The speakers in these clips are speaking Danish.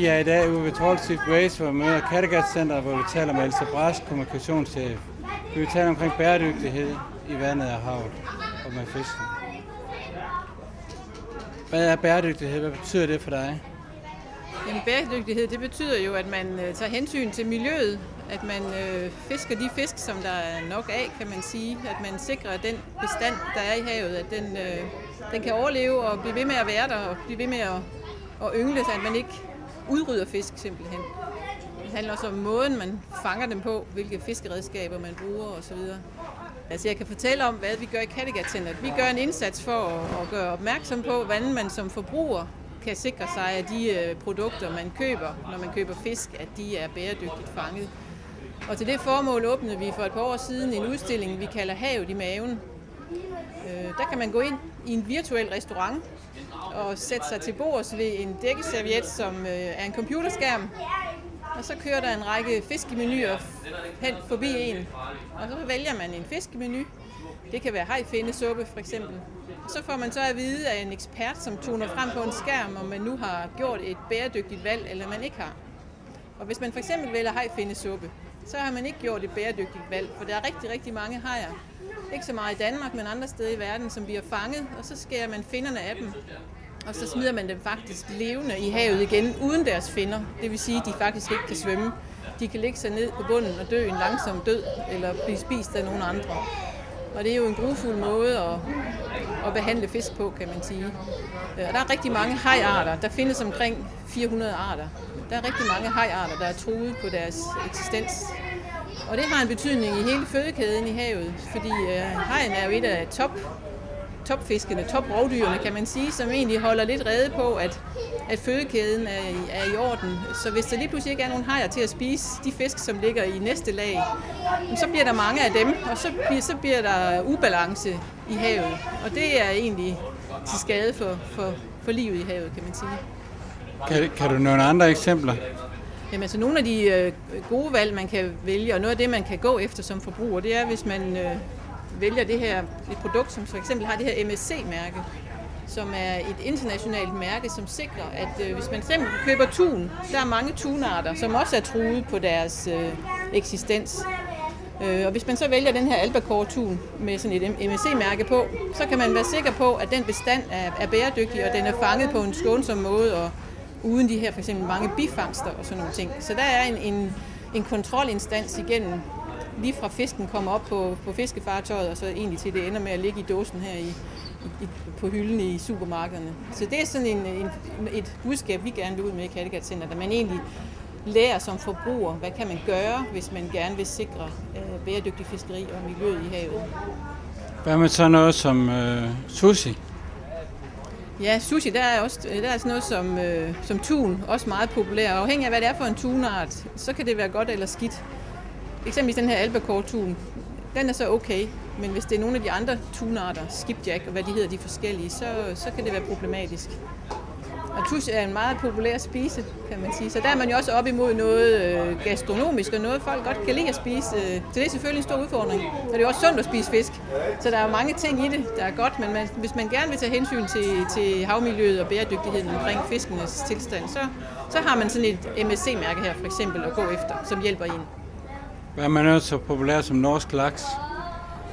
Vi er i dag ude ved Talksif Race, hvor vi møder Kattegat Center, hvor vi taler med Elsa Brask, kommunikationschef. Vi vil tale omkring bæredygtighed i vandet og havet og med fisken. Hvad er bæredygtighed? Hvad betyder det for dig? Jamen, bæredygtighed, det betyder jo, at man øh, tager hensyn til miljøet, at man øh, fisker de fisk, som der er nok af, kan man sige. At man sikrer, at den bestand, der er i havet, at den, øh, den kan overleve og blive ved med at være der og blive ved med at, at yngle, så at man ikke udrydder fisk simpelthen. Det handler også om måden, man fanger dem på, hvilke fiskeredskaber man bruger osv. Altså jeg kan fortælle om, hvad vi gør i Kattegat Center. Vi gør en indsats for at, at gøre opmærksom på, hvordan man som forbruger kan sikre sig, at de øh, produkter, man køber, når man køber fisk, at de er bæredygtigt fanget. Og til det formål åbnede vi for et par år siden en udstilling, vi kalder Havet i maven. Øh, der kan man gå ind i en virtuel restaurant og sætte sig til bords ved en dækkeserviet, som øh, er en computerskærm. Og så kører der en række fiskemenuer hen forbi en. Og så vælger man en fiskemenu. Det kan være hajfindesuppe for eksempel. Og Så får man så at vide af en ekspert, som toner frem på en skærm, om man nu har gjort et bæredygtigt valg, eller man ikke har. Og hvis man for eksempel vælger hajfindesuppe, så har man ikke gjort et bæredygtigt valg, for der er rigtig, rigtig mange hajer. Ikke så meget i Danmark, men andre steder i verden, som vi har fanget, og så skærer man finderne af dem. Og så smider man dem faktisk levende i havet igen, uden deres finder. Det vil sige, at de faktisk ikke kan svømme. De kan ligge sig ned på bunden og dø en langsom død, eller blive spist af nogen andre. Og det er jo en grufuld måde at, at behandle fisk på, kan man sige. Øh, og der er rigtig mange hajarter. Der findes omkring 400 arter. Der er rigtig mange hajarter, der er truet på deres eksistens. Og det har en betydning i hele fødekæden i havet, fordi øh, hajen er jo et af top topfiskene, toprovdyrene, kan man sige, som egentlig holder lidt rede på, at, at fødekæden er, er i orden. Så hvis der lige pludselig ikke er nogen hajer til at spise de fisk, som ligger i næste lag, så bliver der mange af dem, og så bliver, så bliver der ubalance i havet. Og det er egentlig til skade for, for, for livet i havet, kan man sige. Kan, kan du nævne andre eksempler? Jamen altså nogle af de øh, gode valg, man kan vælge, og noget af det, man kan gå efter som forbruger, det er, hvis man øh, vælger det her et produkt, som for eksempel har det her MSC-mærke, som er et internationalt mærke, som sikrer, at øh, hvis man simpelthen køber tun, der er mange tunarter, som også er truet på deres øh, eksistens. Øh, og hvis man så vælger den her albacore-tun med sådan et MSC-mærke på, så kan man være sikker på, at den bestand er, er bæredygtig, og den er fanget på en skånsom måde, og uden de her for eksempel mange bifangster og sådan nogle ting. Så der er en, en, en kontrolinstans igennem lige fra fisken kommer op på, på fiskefartøjet, og så egentlig til det ender med at ligge i dåsen her i, i, på hylden i supermarkederne. Så det er sådan en, en, et budskab, vi gerne vil ud med i Kattegat Center, at man egentlig lærer som forbruger, hvad kan man gøre, hvis man gerne vil sikre øh, bæredygtig fiskeri og miljøet i havet. Hvad med så noget som øh, sushi? Ja, sushi, der er også øh, der er sådan noget som, øh, som tun, også meget populær. Afhængig af, hvad det er for en tunart, så kan det være godt eller skidt eksempelvis den her albacore-tun, den er så okay, men hvis det er nogle af de andre tunarter, skipjack og hvad de hedder, de forskellige, så, så kan det være problematisk. Og tusch er en meget populær spise, kan man sige. Så der er man jo også op imod noget øh, gastronomisk, og noget folk godt kan lide at spise. Så det er selvfølgelig en stor udfordring. Og det er også sundt at spise fisk. Så der er jo mange ting i det, der er godt, men man, hvis man gerne vil tage hensyn til, til havmiljøet og bæredygtigheden omkring fiskenes tilstand, så, så har man sådan et MSC-mærke her for eksempel at gå efter, som hjælper en. Hvad er man også så populær som norsk laks?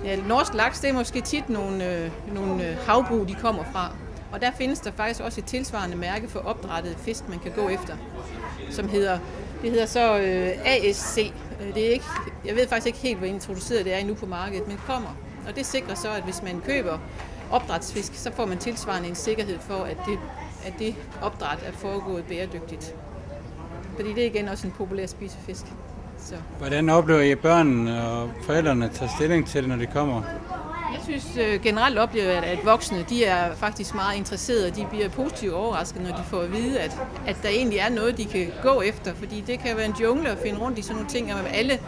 Ja, norsk laks, det er måske tit nogle, øh, nogle øh, havbrug, de kommer fra. Og der findes der faktisk også et tilsvarende mærke for opdrættede fisk, man kan gå efter, som hedder, det hedder så øh, ASC. Øh, det er ikke, jeg ved faktisk ikke helt, hvor introduceret det er endnu på markedet, men det kommer. Og det sikrer så, at hvis man køber opdrætsfisk, så får man tilsvarende en sikkerhed for, at det, at det opdræt er foregået bæredygtigt. Fordi det er igen også en populær spisefisk. Så. Hvordan oplever I, at børnene og forældrene tager stilling til det, når de kommer? Jeg synes øh, generelt oplever jeg, at voksne de er faktisk meget interesserede, og de bliver positivt overrasket, når de får at vide, at, at der egentlig er noget, de kan gå efter. Fordi det kan være en jungle at finde rundt i sådan nogle ting, og alle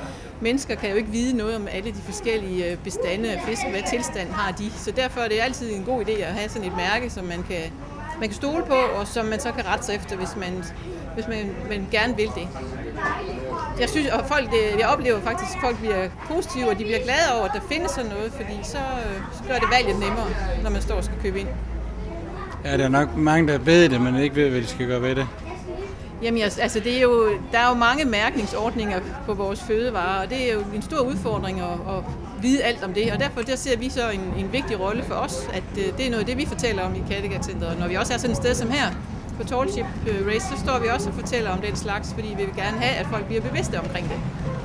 mennesker kan jo ikke vide noget om alle de forskellige øh, bestande af fisk, hvad tilstand har de. Så derfor er det altid en god idé at have sådan et mærke, som man kan, man kan stole på, og som man så kan rette sig efter, hvis man, hvis man, man gerne vil det jeg synes, og folk, det, jeg oplever faktisk, at folk bliver positive, og de bliver glade over, at der findes sådan noget, fordi så, så gør det valget nemmere, når man står og skal købe ind. Ja, der er nok mange, der ved det, men ikke ved, hvad de skal gøre ved det. Jamen, altså, det er jo, der er jo mange mærkningsordninger på vores fødevarer, og det er jo en stor udfordring at, at vide alt om det, og derfor der ser vi så en, en vigtig rolle for os, at øh, det er noget af det, vi fortæller om i Kattegat-centret. Når vi også er sådan et sted som her, på Tallship øh, Race, så står vi også og fortæller om den slags, fordi vi vil gerne have, at folk bliver bevidste omkring det.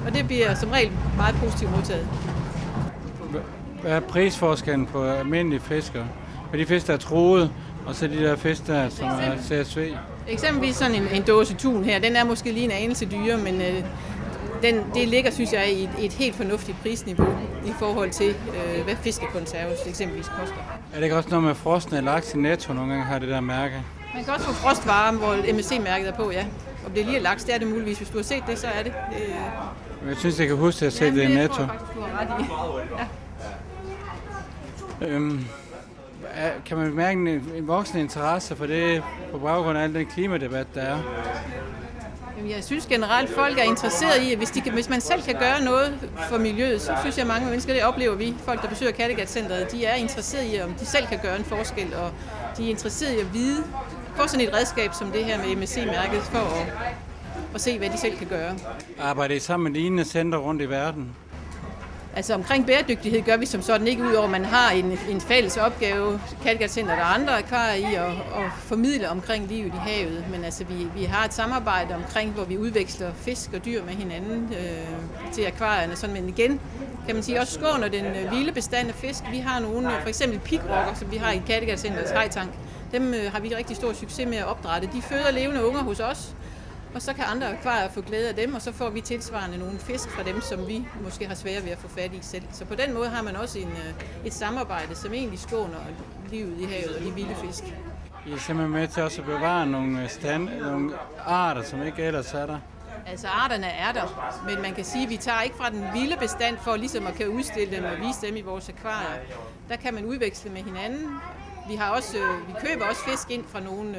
Og det bliver som regel meget positivt modtaget. Hvad er prisforskellen på almindelige fiskere? Med de fisk, der er troet, og så de der fisk, der som er CSV? Eksempelvis sådan en, en dåse tun her, den er måske lige en anelse dyre, men øh, den, det ligger, synes jeg, i et, et helt fornuftigt prisniveau i forhold til, øh, hvad fiskekonserves eksempelvis koster. Er det ikke også noget med frosne laks i netto nogle gange har det der mærke? Man kan også få frostvarer, hvor MSC-mærket er på, ja. Om det er lige laks, det er det muligvis. Hvis du har set det, så er det. det jeg synes, jeg kan huske, at jeg har set det i netto. Faktisk, du har ret i. Ja. Øhm, kan man mærke en, en voksen interesse for det på baggrund af al den klimadebat, der er? Jeg synes generelt, at folk er interesseret i, at hvis, de kan, hvis man selv kan gøre noget for miljøet, så synes jeg, at mange mennesker, det oplever vi, folk der besøger Kattegat-centret, de er interesseret i, om de selv kan gøre en forskel, og de er interesseret i at vide, få sådan et redskab som det her med MSC-mærket, for at, at se, hvad de selv kan gøre. Arbejder I sammen med lignende center rundt i verden? Altså omkring bæredygtighed gør vi som sådan ikke, udover at man har en, en fælles opgave, Kattegat Center og andre akvarier i at, at formidle omkring livet i havet. Men altså vi, vi har et samarbejde omkring, hvor vi udveksler fisk og dyr med hinanden øh, til akvarierne. Sådan, men igen kan man sige også skåner den øh, vilde bestand af fisk. Vi har nogle, for eksempel pikrokker, som vi har i Kattegat Centers hejtank. Dem øh, har vi rigtig stor succes med at opdrætte. De føder levende unger hos os, og så kan andre akvarier få glæde af dem, og så får vi tilsvarende nogle fisk fra dem, som vi måske har svært ved at få fat i selv. Så på den måde har man også en, øh, et samarbejde, som egentlig skåner livet i havet og de vilde fisk. I er simpelthen med til også at bevare nogle, øh, stand, nogle arter, som ikke ellers er der? Altså arterne er der, men man kan sige, at vi tager ikke fra den vilde bestand for ligesom at kan udstille dem og vise dem i vores akvarier. Der kan man udveksle med hinanden. Vi, har også, øh, vi køber også fisk ind fra nogle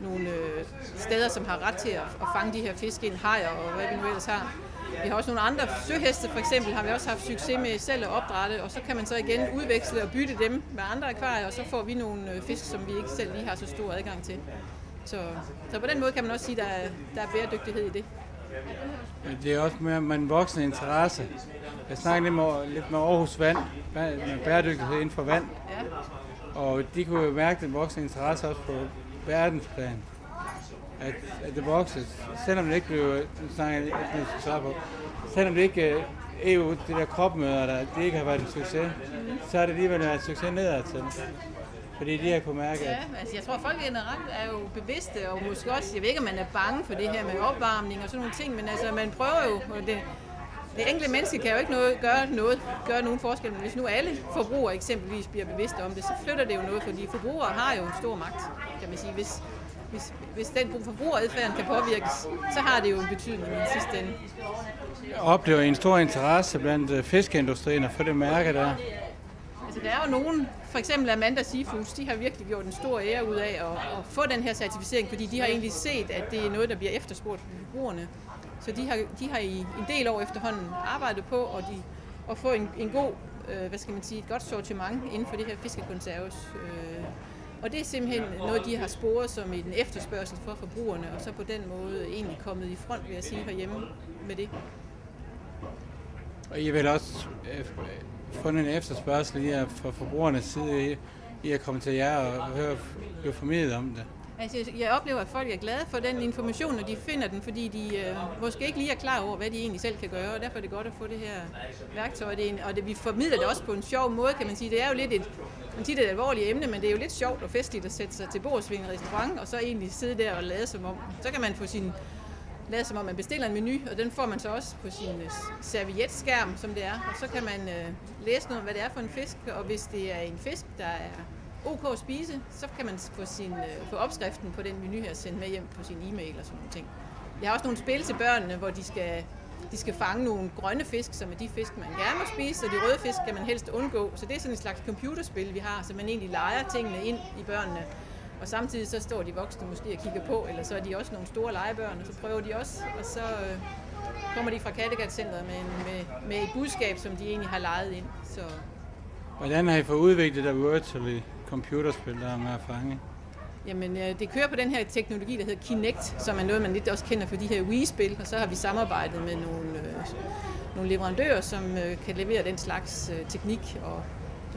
nogle øh, steder, som har ret til at, at fange de her fisk ind, hajer og hvad vi nu ellers har. Vi har også nogle andre søheste, for eksempel, har vi også haft succes med selv at opdrætte, og så kan man så igen udveksle og bytte dem med andre akvarier, og så får vi nogle øh, fisk, som vi ikke selv lige har så stor adgang til. Så, så på den måde kan man også sige, at der er, der er bæredygtighed i det. Det er også med en voksende interesse. Jeg snakker lidt med, lidt med Aarhus Vand, med bæredygtighed inden for vand. Ja. Og de kunne jo mærke den voksende interesse også på verdensplan, at, at det vokses, selvom det ikke blev, snakker jeg ikke på, selvom det ikke øh, EU, det der kropmøder, der, det ikke har været en succes, så har det alligevel været en succes nedad til. Fordi de har kunne mærke, at... Ja, altså jeg tror, at folk generelt er jo bevidste, og måske også, jeg ved ikke, om man er bange for det her med opvarmning og sådan nogle ting, men altså man prøver jo, og det, det enkelte menneske kan jo ikke noget, gøre, noget, gøre nogen forskel, men hvis nu alle forbrugere eksempelvis bliver bevidste om det, så flytter det jo noget, fordi forbrugere har jo en stor magt, kan man sige. Hvis, hvis, hvis den forbrugeradfærden kan påvirkes, så har det jo en betydning i sidste ende. Jeg oplever en stor interesse blandt øh, fiskeindustrien få det mærke der. Altså, der er jo nogen, for eksempel Amanda Seafoods, de har virkelig gjort en stor ære ud af at, at få den her certificering, fordi de har egentlig set, at det er noget, der bliver efterspurgt af forbrugerne. Så de har, de har i en del år efterhånden arbejdet på og de, at få en, en god, øh, hvad skal man sige, et godt sortiment inden for det her fiskekonserves. Øh, og det er simpelthen noget, de har sporet som en efterspørgsel for forbrugerne, og så på den måde egentlig kommet i front, vil jeg sige, herhjemme med det. Og I vil også øh, fundet en efterspørgsel i at, fra forbrugernes side i, i at komme til jer og høre, høre formidlet om det? Altså, jeg oplever, at folk er glade for den information, når de finder den, fordi de øh, måske ikke lige er klar over, hvad de egentlig selv kan gøre, og derfor er det godt at få det her værktøj. Det en, og det, vi formidler det også på en sjov måde, kan man sige. Det er jo lidt et, man siger, det er et alvorligt emne, men det er jo lidt sjovt og festligt at sætte sig til bords ved en restaurant, og så egentlig sidde der og lade som om. Så kan man få sin lade som om man bestiller en menu, og den får man så også på sin øh, servietskærm, som det er. Og så kan man øh, læse noget om, hvad det er for en fisk, og hvis det er en fisk, der er ok at spise, så kan man få, sin, øh, få opskriften på den menu her sendt med hjem på sin e-mail og sådan nogle ting. Jeg har også nogle spil til børnene, hvor de skal, de skal fange nogle grønne fisk, som er de fisk, man gerne må spise, og de røde fisk kan man helst undgå. Så det er sådan et slags computerspil, vi har, så man egentlig leger tingene ind i børnene. Og samtidig så står de voksne måske og kigger på, eller så er de også nogle store legebørn, og så prøver de også, og så øh, kommer de fra Kattegat-centret med, med, med et budskab, som de egentlig har leget ind. Så. Hvordan har I fået udviklet der virtually computerspil, der er med at fange? Jamen, øh, det kører på den her teknologi, der hedder Kinect, som er noget, man lidt også kender for de her Wii-spil, og så har vi samarbejdet med nogle, øh, nogle leverandører, som øh, kan levere den slags teknik, og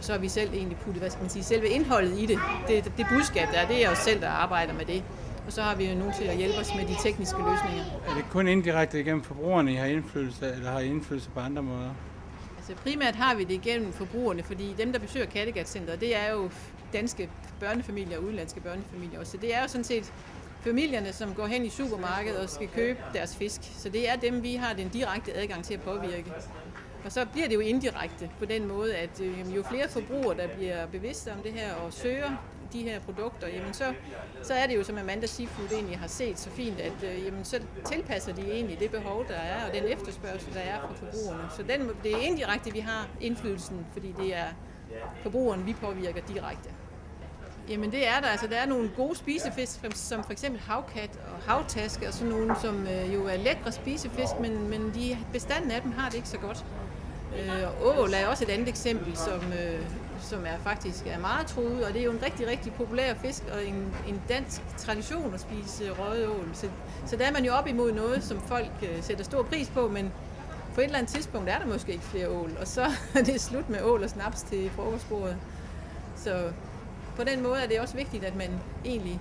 så har vi selv egentlig puttet, hvad skal man sige, selve indholdet i det, det, det budskab der er, det er os selv, der arbejder med det. Og så har vi jo nogen til at hjælpe os med de tekniske løsninger. Er det kun indirekte igennem forbrugerne, I har indflydelse, eller har I indflydelse på andre måder? Altså primært har vi det igennem forbrugerne, fordi dem, der besøger Kattegat-centret, det er jo danske børnefamilier og udenlandske børnefamilier også. Så det er jo sådan set familierne, som går hen i supermarkedet og skal købe deres fisk. Så det er dem, vi har den direkte adgang til at påvirke. Og så bliver det jo indirekte på den måde, at øhm, jo flere forbrugere, der bliver bevidste om det her og søger de her produkter, jamen så, så er det jo, som Amanda Seafood egentlig har set så fint, at øh, jamen så tilpasser de egentlig det behov, der er, og den efterspørgsel, der er fra forbrugerne. Så den, det er indirekte, vi har indflydelsen, fordi det er forbrugeren, vi påvirker direkte. Jamen det er der. Altså, der er nogle gode spisefisk, som for eksempel havkat og havtaske og sådan nogle, som øh, jo er lækre spisefisk, men, men de, bestanden af dem har det ikke så godt. Øh, ål er også et andet eksempel, som, øh, som er faktisk er meget truet, og det er jo en rigtig, rigtig populær fisk og en, en dansk tradition at spise røget ål. Så, så der er man jo op imod noget, som folk øh, sætter stor pris på, men på et eller andet tidspunkt er der måske ikke flere ål, og så er det slut med ål og snaps til frokostbordet. Så på den måde er det også vigtigt, at man egentlig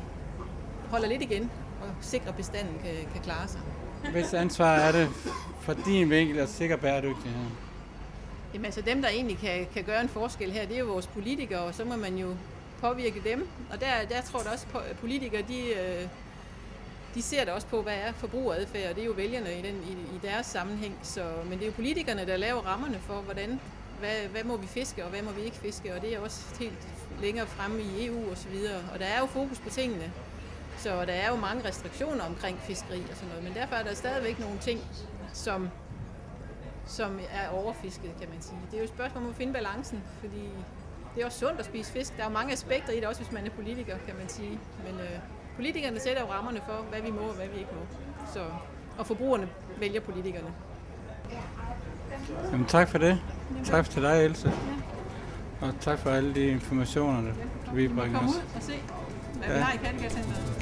holder lidt igen og sikrer, bestanden kan, kan klare sig. Hvis ansvar er det for din vinkel at sikre bæredygtighed? Jamen altså dem, der egentlig kan, kan gøre en forskel her, det er jo vores politikere, og så må man jo påvirke dem. Og der, der tror jeg også, at politikere, de, øh, de ser det også på, hvad er forbrugeradfærd, og det er jo vælgerne i, den, i, i deres sammenhæng. Så, men det er jo politikerne, der laver rammerne for, hvordan, hvad, hvad må vi fiske, og hvad må vi ikke fiske, og det er også helt længere fremme i EU og så videre. Og der er jo fokus på tingene, så der er jo mange restriktioner omkring fiskeri og sådan noget, men derfor er der stadigvæk nogle ting, som som er overfisket, kan man sige. Det er jo et spørgsmål om at finde balancen, fordi det er også sundt at spise fisk. Der er jo mange aspekter i det, også hvis man er politiker, kan man sige. Men øh, politikerne sætter jo rammerne for, hvad vi må og hvad vi ikke må. Så, og forbrugerne vælger politikerne. Jamen, tak for det. Tak til dig, Else. Og tak for alle de informationer, du vi bringer os. Kom ud og se, hvad ja. vi har i Kattegat-centret.